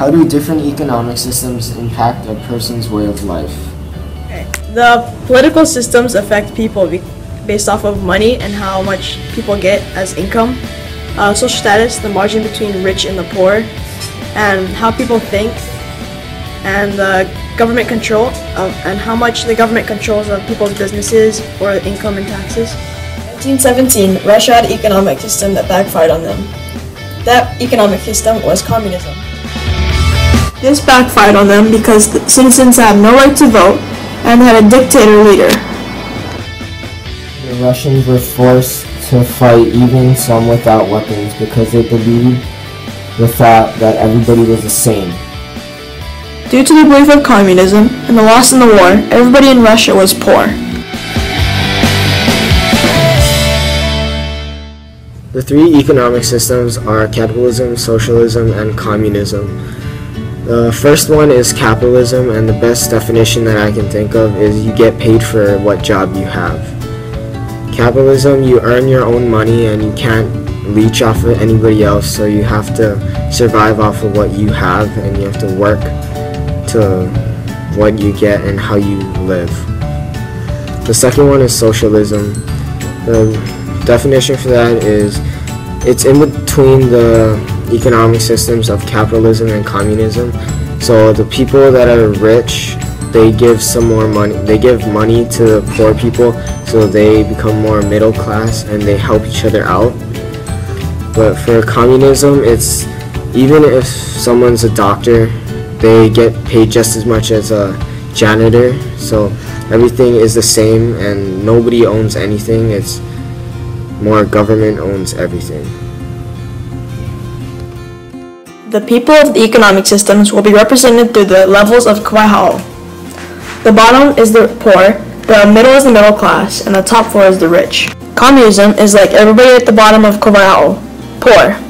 How do different economic systems impact a person's way of life? Okay. The political systems affect people be- based off of money and how much people get as income, uh, social status, the margin between rich and the poor, and how people think, and the government control of, and how much the government controls of people's businesses or income and taxes. 1917, Russia had an economic system that backfired on them. That economic system was communism. This backfired on them because the citizens had no right to vote and they had a dictator leader. The Russians were forced to fight even some without weapons because they believed the thought that everybody was the same. Due to the belief of communism and the loss in the war, everybody in Russia was poor. The three economic systems are capitalism, socialism, and communism. The first one is capitalism, and the best definition that I can think of is you get paid for what job you have. Capitalism, you earn your own money and you can't leech off of anybody else, so you have to survive off of what you have and you have to work to what you get and how you live. The second one is socialism. The definition for that is it's in between the economic systems of capitalism and communism. So the people that are rich, they give some more money. They give money to the poor people, so they become more middle class and they help each other out. But for communism, it's even if someone's a doctor, they get paid just as much as a janitor. So everything is the same and nobody owns anything. It's more government owns everything. The people of the economic systems will be represented through the levels of Kawaiahaʻo. The bottom is the poor, the middle is the middle class, and the top four is the rich. Communism is like everybody at the bottom of Kawaiahaʻo, poor.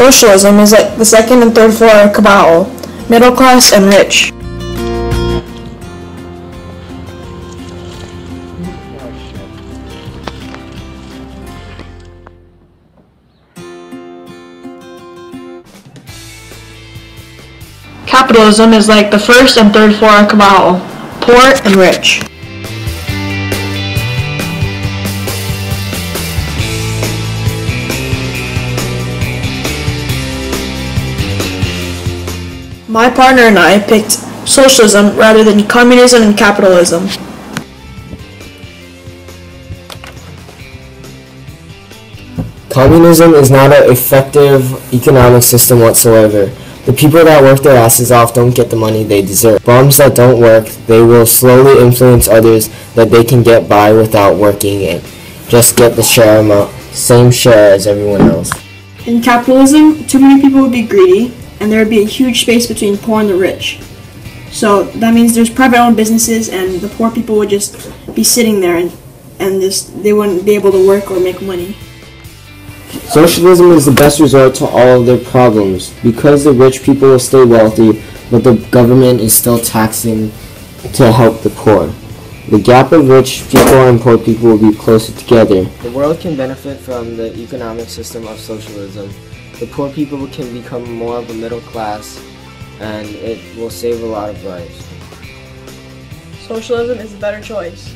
Socialism is like the second and third floor Kabao, middle class and rich. Capitalism is like the first and third floor of Kabao, poor and rich. My partner and I picked socialism rather than communism and capitalism. Communism is not an effective economic system whatsoever. The people that work their asses off don't get the money they deserve. Bums that don't work, they will slowly influence others that they can get by without working and just get the share amount, same share as everyone else. In capitalism, too many people would be greedy, and there would be a huge space between poor and the rich. So that means there's private owned businesses, and the poor people would just be sitting there and, and just, they wouldn't be able to work or make money. Socialism is the best resort to all of their problems because the rich people will stay wealthy, but the government is still taxing to help the poor. The gap of rich people and poor people will be closer together. The world can benefit from the economic system of socialism. The poor people can become more of a middle class and it will save a lot of lives. Socialism is a better choice.